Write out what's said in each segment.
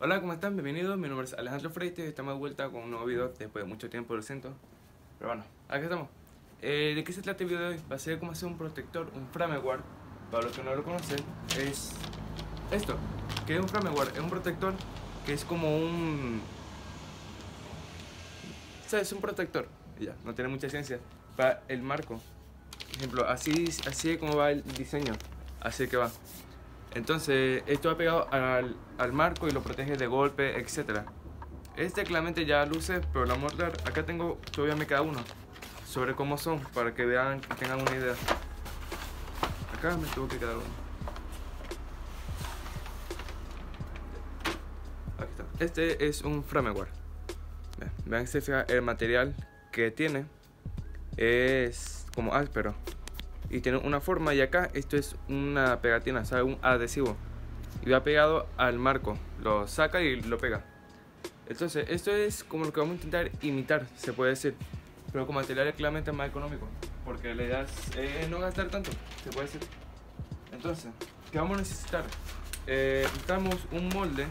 Hola, ¿cómo están? Bienvenidos, mi nombre es Alejandro Freite estamos de vuelta con un nuevo video después de mucho tiempo, lo siento. Pero bueno, aquí estamos. Eh, ¿De qué se trata el video de hoy? Va a ser cómo hacer un protector, un frameware. Para los que no lo conocen, es esto. que es un frameware? Es un protector que es como un... O sea, es un protector, ya, no tiene mucha ciencia. Para el marco. Por ejemplo, así, así es como va el diseño. Así que va. Entonces, esto va pegado al, al marco y lo protege de golpe, etc. Este claramente ya luce, pero la mortar, acá tengo, todavía me queda uno. Sobre cómo son, para que vean, que tengan una idea. Acá me tuvo que quedar uno. Este es un frameware. Vean, vean el material que tiene. Es como áspero y tiene una forma y acá esto es una pegatina, o sea, un adhesivo y va pegado al marco, lo saca y lo pega. Entonces, esto es como lo que vamos a intentar imitar, se puede decir, pero con materiales claramente más económico, porque la idea es no gastar tanto, se puede decir. Entonces, ¿qué vamos a necesitar? Eh, necesitamos un molde,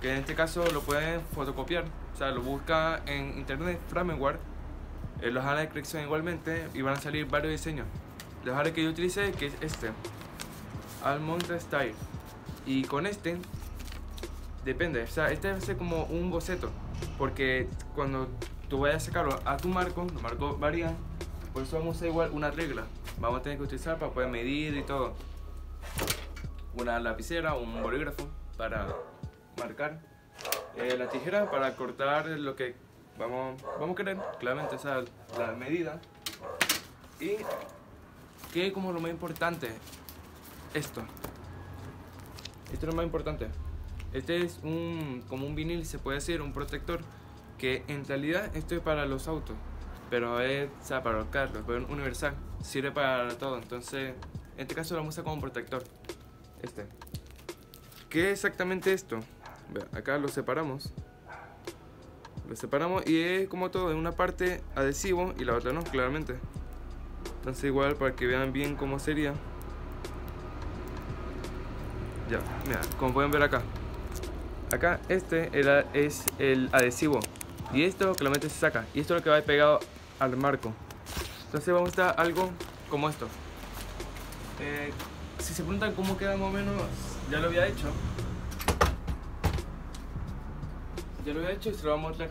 que en este caso lo pueden fotocopiar, o sea, lo busca en internet, Frameware, eh, los hará de descripción igualmente y van a salir varios diseños dejaré que yo utilice que es este Almond Style. Y con este depende o sea este ser como un boceto porque cuando tú vayas a sacarlo a tu marco los marcos varían por eso vamos a usar igual una regla. Vamos a tener que utilizar para poder medir y todo. Una lapicera o un bolígrafo para marcar eh, la tijera para cortar lo que vamos, vamos a querer claramente esa la medida. Y que como lo más importante, esto. Esto es lo más importante. Este es un, como un vinil, se puede decir, un protector, que en realidad esto es para los autos, pero es o sea, para los carros, pero universal, sirve para todo. Entonces, en este caso lo vamos a usar como protector. Este. ¿Qué es exactamente esto? acá lo separamos. Lo separamos y es como todo, en una parte adhesivo y la otra no, claramente. Entonces igual para que vean bien cómo sería. Ya, mira, como pueden ver acá. Acá este era, es el adhesivo. Y esto claramente se saca. Y esto es lo que va pegado al marco. Entonces vamos a estar algo como esto. Eh, si se preguntan cómo queda más o menos, ya lo había hecho. Ya lo había hecho y se lo vamos a mostrar.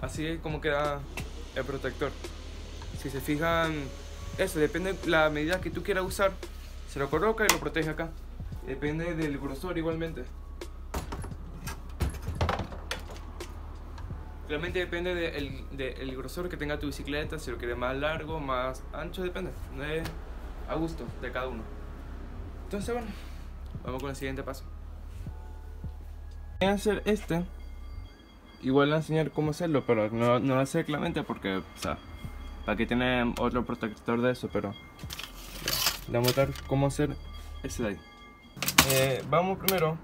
Así es como queda el protector. Si se fijan eso depende de la medida que tú quieras usar. Se lo coloca y lo protege acá. Depende del grosor igualmente. Realmente depende del grosor que tenga tu bicicleta, si lo quieres más largo, más ancho, depende. A gusto de cada uno. Entonces, bueno, vamos con el siguiente paso. Voy a hacer este. Igual a enseñar cómo hacerlo, pero no, no lo hacer claramente porque, o sea, Aquí tiene otro protector de eso, pero le voy a mostrar cómo hacer ese de ahí. Eh, vamos primero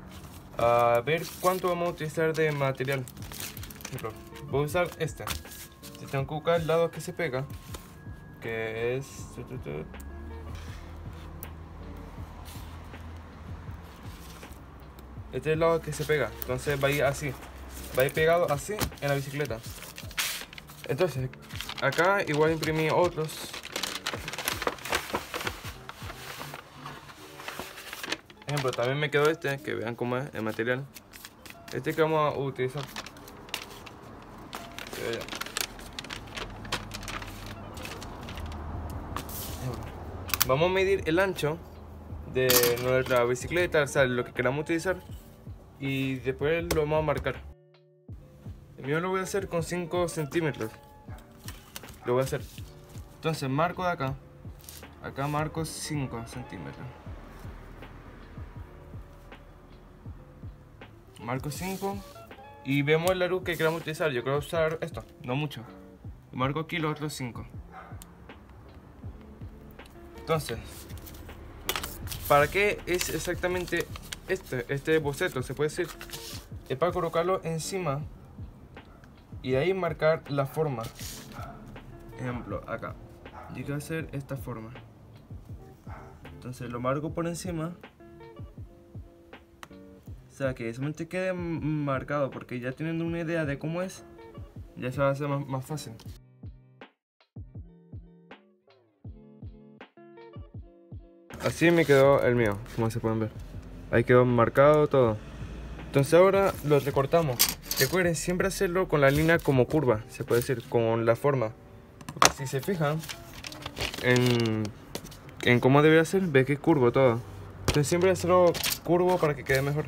a ver cuánto vamos a utilizar de material. Voy a usar este. Si tengo que buscar el lado que se pega, que es... Este es el lado que se pega, entonces va a ir así. Va a ir pegado así en la bicicleta. Entonces, Acá igual imprimí otros. Ejemplo, también me quedó este, que vean cómo es el material. Este que vamos a utilizar. Vamos a medir el ancho de nuestra bicicleta, o sea, lo que queramos utilizar. Y después lo vamos a marcar. El mío lo voy a hacer con 5 centímetros lo voy a hacer. Entonces marco de acá. Acá marco 5 centímetros. Marco 5 y vemos la luz que queremos utilizar. Yo quiero usar esto no mucho. Marco aquí los otros 5 entonces para qué es exactamente este este boceto se puede decir es para colocarlo encima y ahí marcar la forma ejemplo, acá. Yo quiero hacer esta forma. Entonces lo marco por encima. sea, que solamente quede marcado, porque ya teniendo una idea de cómo es, ya se va a hacer más, más fácil. Así me quedó el mío, como se pueden ver. Ahí quedó marcado todo. Entonces ahora lo recortamos. Recuerden siempre hacerlo con la línea como curva, se puede decir, con la forma. Si se fijan en, en cómo debe ser, ve que es curvo todo. Entonces siempre hacerlo curvo para que quede mejor.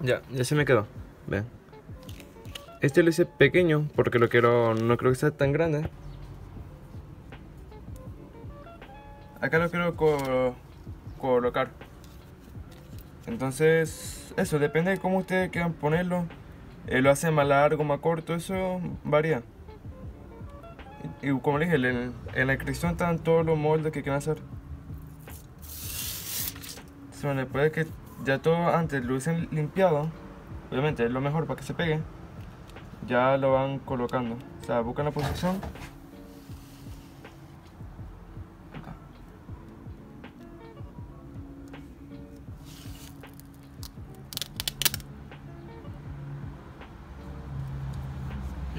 Ya, ya se me quedó. Vean. Este lo hice pequeño porque lo quiero, no creo que sea tan grande. Acá lo quiero colocar. Entonces, eso, depende de cómo ustedes quieran ponerlo. Eh, lo hacen más largo, más corto, eso varía. Y, como les dije, en, la inscripción están todos los moldes que quieran hacer. Bueno, después de que ya todo antes lo hubiesen limpiado, obviamente es lo mejor para que se pegue ya lo van colocando. O sea, buscan la posición.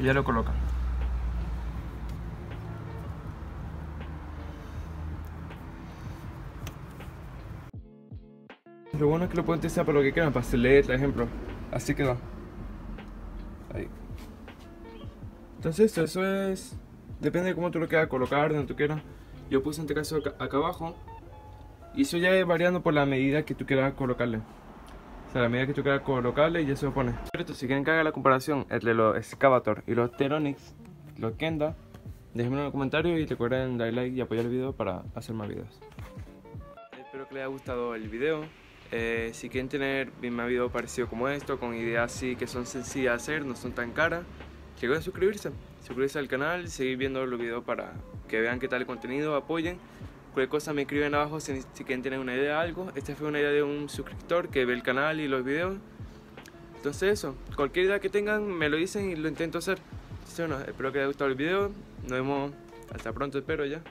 Ya lo colocan. Lo bueno es que lo pueden utilizar para lo que quieran, para letra, ejemplo. Así quedó. Ahí. Entonces eso es... Depende de cómo tú lo quieras colocar, donde tú quieras. Yo puse en este caso acá, abajo. Y eso ya es variando por la medida que tú quieras colocarle. O sea, la medida que tú quieras colocarle y ya se lo pone. Pero si quieren que haga la comparación entre los Excavator y los Teronix, los Kenda, déjenme en los comentarios y recuerden darle like y apoyar el video para hacer más videos. Espero que les haya gustado el video. Eh, si quieren tener más videos parecidos como esto, con ideas así que son sencillas de hacer, no son tan caras, Recuerden suscribirse, suscribirse al canal, seguir viendo los videos para que vean qué tal el contenido, apoyen. Cualquier cosa me escriben abajo si, quieren tener una idea de algo. Esta fue una idea de un suscriptor que ve el canal y los videos. Entonces eso, cualquier idea que tengan me lo dicen y lo intento hacer. bueno, espero que les haya gustado el video. Nos vemos hasta pronto, espero ya.